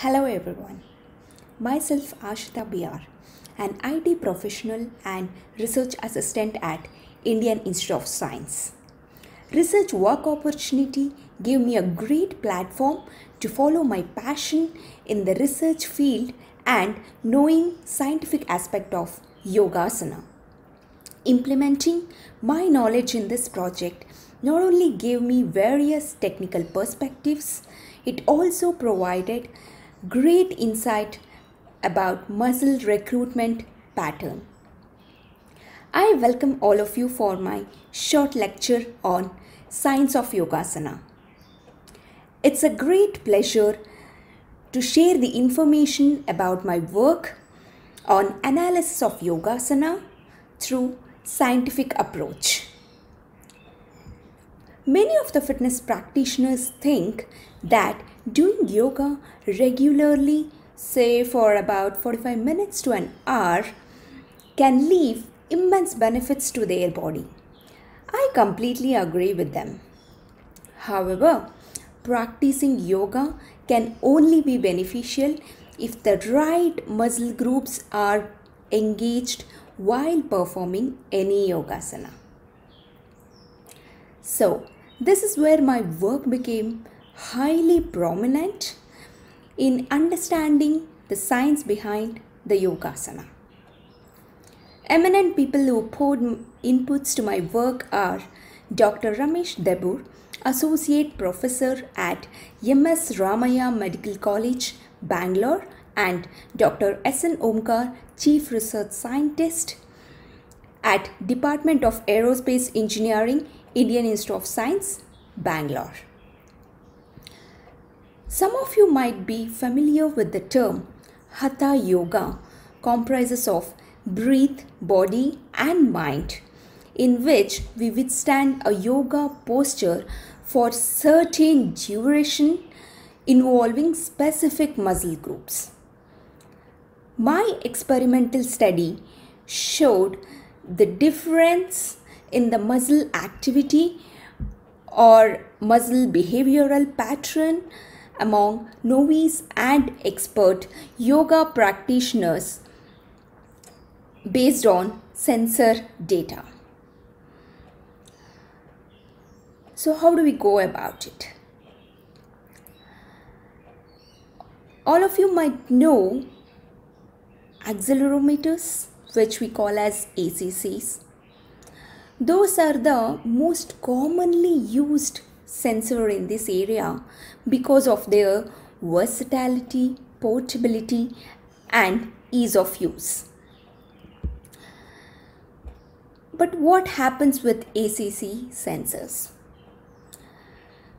Hello everyone. Myself Ashitha BR, an IT professional and research assistant at Indian Institute of Science. Research work opportunity gave me a great platform to follow my passion in the research field and knowing scientific aspect of yogasana. Implementing my knowledge in this project not only gave me various technical perspectives, it also provided great insight about muscle recruitment pattern. I welcome all of you for my short lecture on science of yogasana. It's a great pleasure to share the information about my work on analysis of yogasana through scientific approach. Many of the fitness practitioners think that doing yoga regularly, say for about 45 minutes to an hour, can leave immense benefits to their body. I completely agree with them. However, practicing yoga can only be beneficial if the right muscle groups are engaged while performing any yogasana. So, this is where my work became highly prominent in understanding the science behind the yogasana. Eminent people who poured inputs to my work are Dr. Ramesh Debur, Associate Professor at MS Ramaiah Medical College, Bangalore, and Dr. S.N. Omkar, Chief Research Scientist at Department of Aerospace Engineering, Indian Institute of Science, Bangalore. Some of you might be familiar with the term Hatha Yoga comprises of breath, body and mind in which we withstand a yoga posture for certain duration involving specific muscle groups. My experimental study showed the difference in the muscle activity or muscle behavioral pattern among novice and expert yoga practitioners based on sensor data. So, how do we go about it? All of you might know accelerometers, which we call as ACCs. Those are the most commonly used sensor in this area because of their versatility, portability, and ease of use. But what happens with ACC sensors?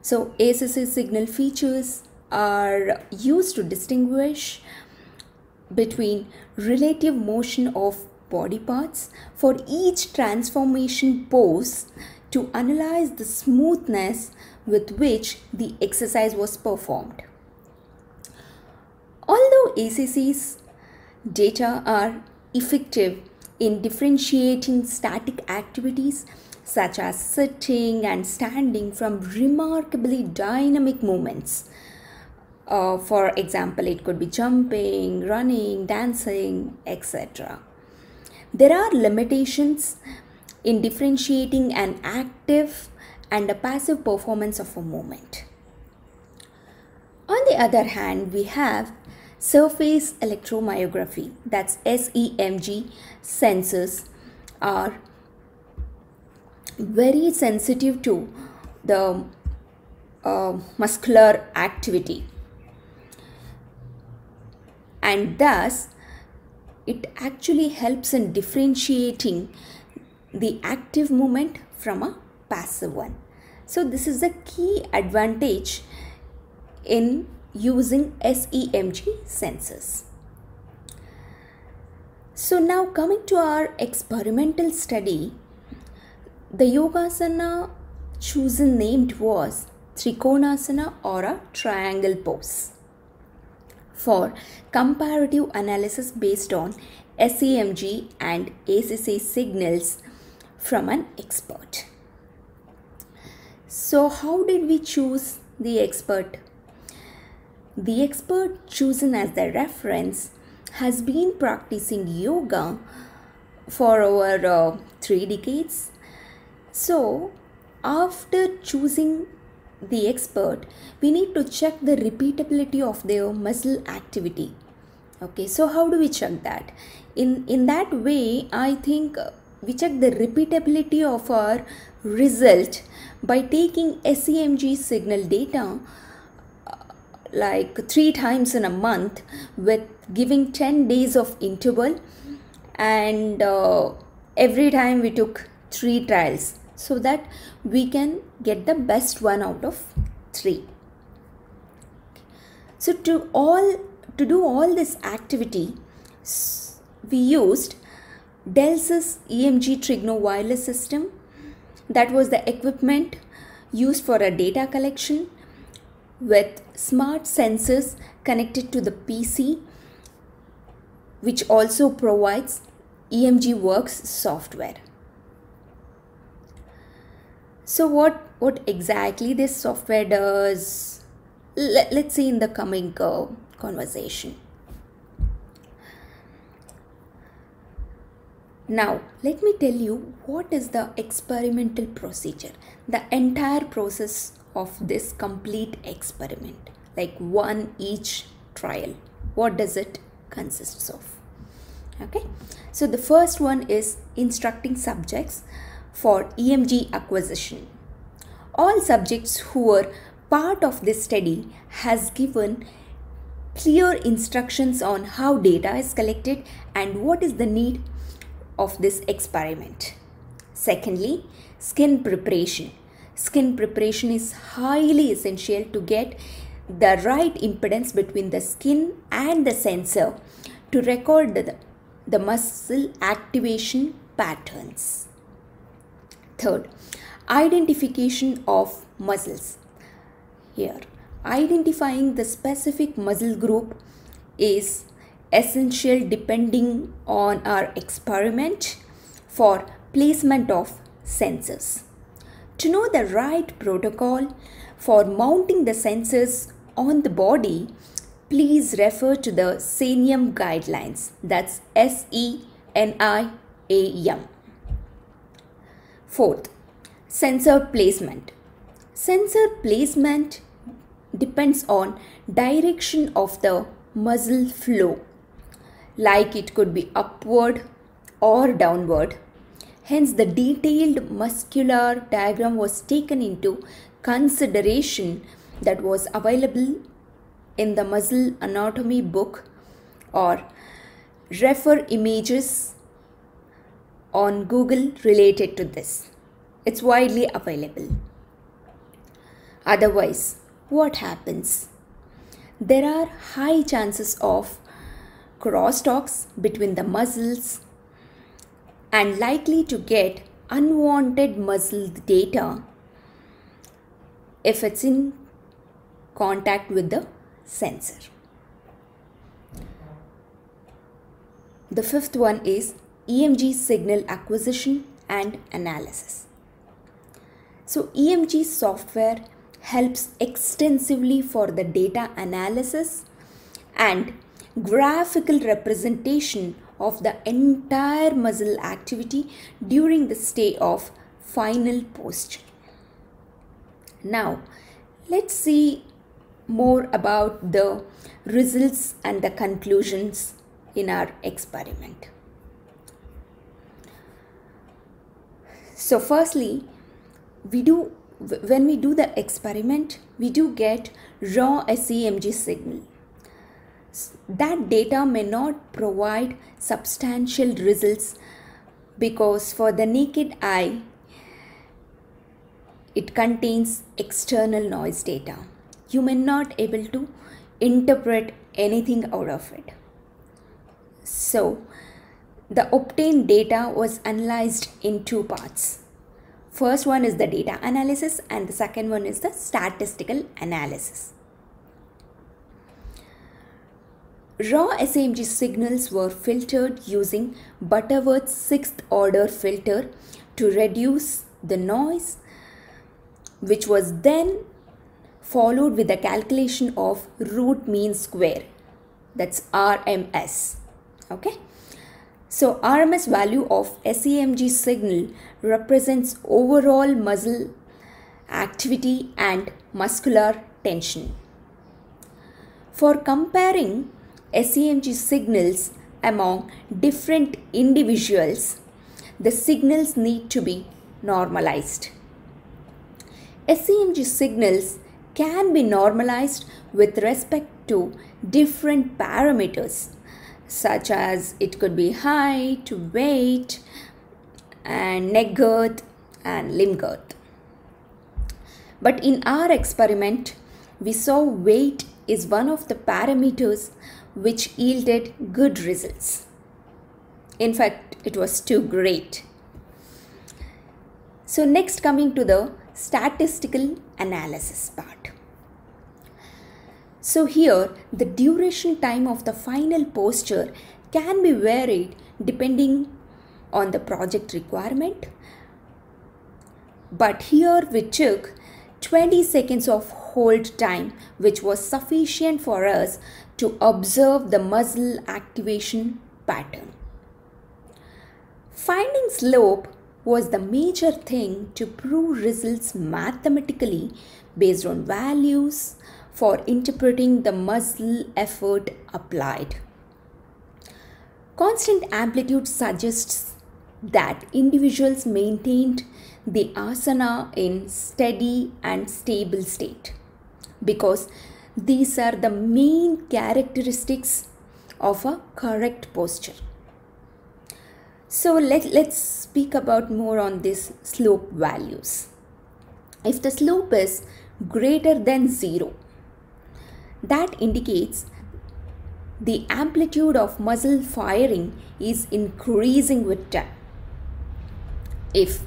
So, ACC signal features are used to distinguish between relative motion of body parts for each transformation pose to analyze the smoothness with which the exercise was performed. Although ACC's data are effective in differentiating static activities such as sitting and standing from remarkably dynamic movements. Uh, for example, it could be jumping, running, dancing, etc. There are limitations in differentiating an active and a passive performance of a movement. On the other hand, we have surface electromyography, that's SEMG sensors are very sensitive to the uh, muscular activity and thus it actually helps in differentiating the active movement from a passive one. So this is the key advantage in using SEMG sensors. So now coming to our experimental study, the yogasana chosen named was Trikonasana or a triangle pose for comparative analysis based on SEMG and ACC signals from an expert. So, how did we choose the expert? the expert chosen as the reference has been practicing yoga for over uh, three decades. So, after choosing the expert, we need to check the repeatability of their muscle activity. Okay, so how do we check that? In in that way, I think we check the repeatability of our result by taking SEMG signal data uh, like three times in a month with giving 10 days of interval and uh, every time we took three trials so that we can get the best one out of three so to all to do all this activity we used Delsys EMG Trigno wireless system that was the equipment used for a data collection with smart sensors connected to the PC which also provides EMG Works software. So what what exactly this software does let, us see in the coming uh, conversation. Now, let me tell you what is the experimental procedure, the entire process of this complete experiment, like one each trial. What does it consists of? Okay, so the first one is instructing subjects for EMG acquisition. All subjects who were part of this study has given clear instructions on how data is collected and what is the need of this experiment. Secondly, skin preparation. Skin preparation is highly essential to get the right impedance between the skin and the sensor to record the, the muscle activation patterns. Third, identification of muscles. Here, identifying the specific muscle group is essential depending on our experiment for placement of sensors. To know the right protocol for mounting the sensors on the body, please refer to the SENIAM guidelines. That's S E N I A M. Fourth, sensor placement. Sensor placement depends on direction of the muscle flow like it could be upward or downward. Hence, the detailed muscular diagram was taken into consideration that was available in the muscle anatomy book or refer images on Google related to this. It's widely available. Otherwise, what happens? There are high chances of crosstalks between the muscles and likely to get unwanted muscle data if it's in contact with the sensor. The fifth one is EMG signal acquisition and analysis. So EMG software helps extensively for the data analysis and graphical representation of the entire muscle activity during the stay of final posture. Now, let's see more about the results and the conclusions in our experiment. So, firstly, we do when we do the experiment, we do get raw SEMG signal. That data may not provide substantial results because for the naked eye it contains external noise data. You may not able to interpret anything out of it. So the obtained data was analyzed in two parts first one is the data analysis and the second one is the statistical analysis Raw SEMG signals were filtered using Butterworth's sixth order filter to reduce the noise, which was then followed with the calculation of root mean square. That's RMS. Okay. So RMS value of SEMG signal represents overall muscle activity and muscular tension. For comparing SEMG signals among different individuals, the signals need to be normalized. SEMG signals can be normalized with respect to different parameters such as it could be height, weight, and neck girth and limb girth. But in our experiment, we saw weight is one of the parameters which yielded good results. In fact, it was too great. So next coming to the statistical analysis part. So here the duration time of the final posture can be varied depending on the project requirement. But here we took 20 seconds of hold time which was sufficient for us to observe the muscle activation pattern. Finding slope was the major thing to prove results mathematically based on values for interpreting the muscle effort applied. Constant amplitude suggests that individuals maintained the asana in steady and stable state because these are the main characteristics of a correct posture. So let, let's speak about more on these slope values. If the slope is greater than 0, that indicates the amplitude of muscle firing is increasing with time. If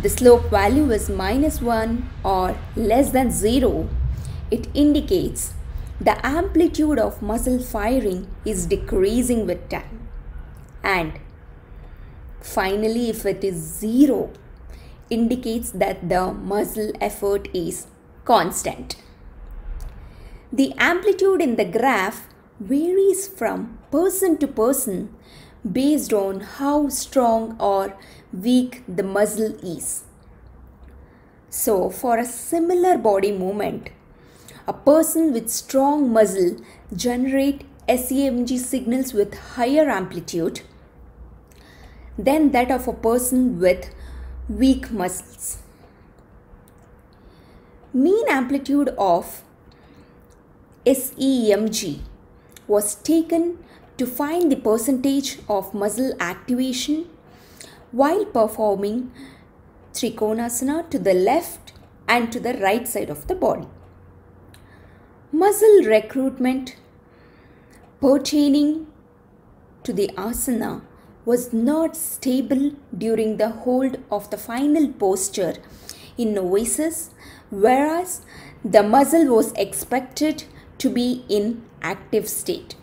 the slope value is minus 1 or less than 0, it indicates the amplitude of muscle firing is decreasing with time. And finally, if it is 0, indicates that the muscle effort is constant. The amplitude in the graph varies from person to person based on how strong or weak the muscle is. So, for a similar body movement, a person with strong muscle generate SEMG signals with higher amplitude than that of a person with weak muscles. Mean amplitude of SEMG was taken to find the percentage of muscle activation while performing Trikonasana to the left and to the right side of the body. Muscle recruitment pertaining to the asana was not stable during the hold of the final posture in novices, whereas the muscle was expected to be in active state.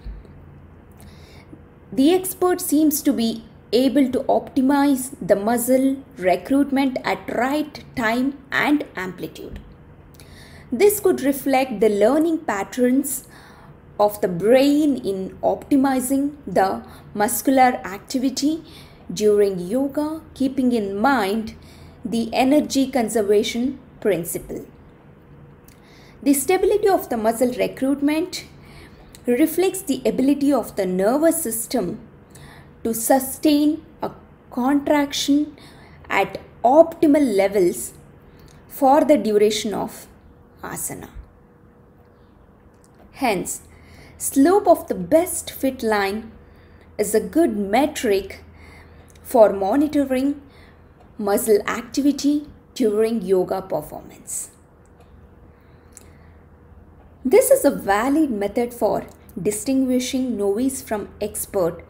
The expert seems to be able to optimize the muscle recruitment at right time and amplitude. This could reflect the learning patterns of the brain in optimizing the muscular activity during yoga, keeping in mind the energy conservation principle. The stability of the muscle recruitment reflects the ability of the nervous system to sustain a contraction at optimal levels for the duration of asana. Hence, slope of the best fit line is a good metric for monitoring muscle activity during yoga performance. This is a valid method for distinguishing novice from expert.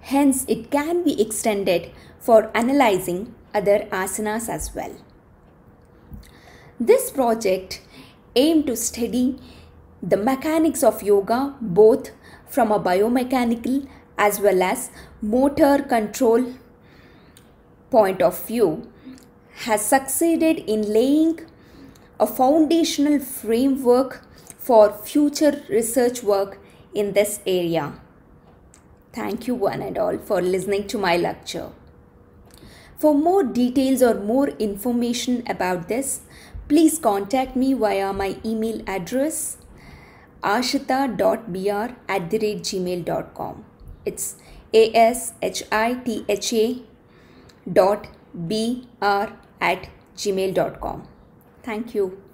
Hence, it can be extended for analyzing other asanas as well. This project aimed to study the mechanics of yoga both from a biomechanical as well as motor control point of view has succeeded in laying a foundational framework for future research work in this area. Thank you, one and all, for listening to my lecture. For more details or more information about this, please contact me via my email address ashitha.br at the rate gmail.com. It's A S H I T H A dot B R at gmail.com. Thank you.